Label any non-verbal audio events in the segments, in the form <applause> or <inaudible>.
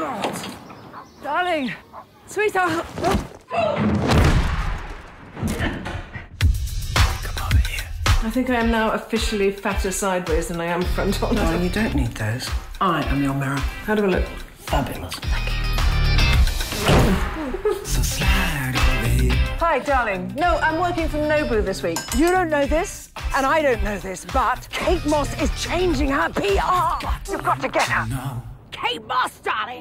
God. Darling. Sweetheart. I think I am now officially fatter sideways than I am front on. No, you don't need those. I am your mirror. How do I look? Fabulous. Thank you. <laughs> so slide Hi, darling. No, I'm working from Nobu this week. You don't know this, and I don't know this, but Kate Moss is changing her PR. You've got to get her. No. Kate Moss, darling.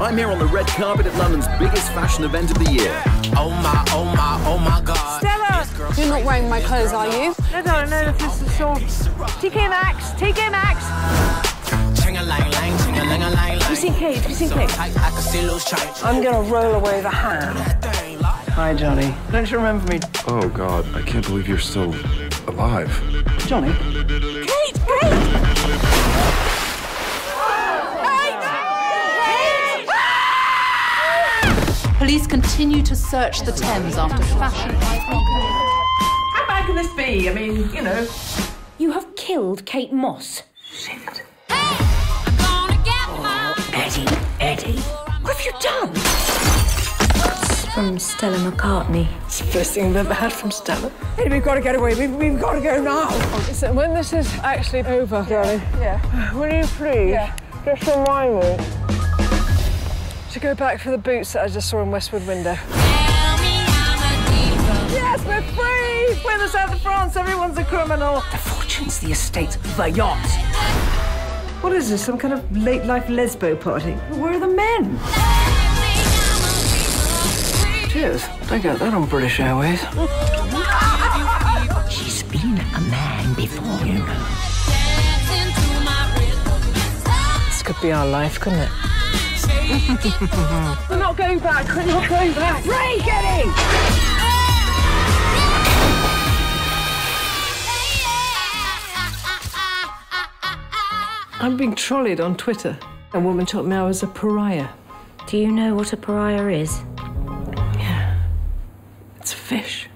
I'm here on the red carpet at London's biggest fashion event of the year. Oh my, oh my, oh my God. Stella! You're not wearing my clothes, are you? No, darling, no, this is all. TK Maxx, TK Maxx. Ching-a-lang-lang, ching-a-lang-a-lang-lang. Have you seen Kate? Have you seen Kate? I can see loose change. I'm gonna roll away the hand. Hi, Johnny. Don't you remember me? Oh, God, I can't believe you're still alive. Johnny? Police continue to search the Thames after fashion icon. How bad can this be? I mean, you know. You have killed Kate Moss. Shit. Hey, oh, Eddie, Eddie, what have you done? From Stella McCartney. It's the first thing I've ever had from Stella. Hey, we've got to get away. We've, we've got to go now. Listen, when this is actually over, darling, yeah. will you please just remind me to go back for the boots that I just saw in Westwood window? Yes, we're free! We're the south of France. Everyone's a criminal. The fortunes, the estates, the yacht. What is this? Some kind of late life lesbo party? Where are the men? Cheers. Don't get that on British Airways. <laughs> She's been a man before, you know. This could be our life, couldn't it? <laughs> We're not going back. We're not going back. Ray, get in! I'm being trolled on Twitter. A woman told me I was a pariah. Do you know what a pariah is? Yeah. It's a fish.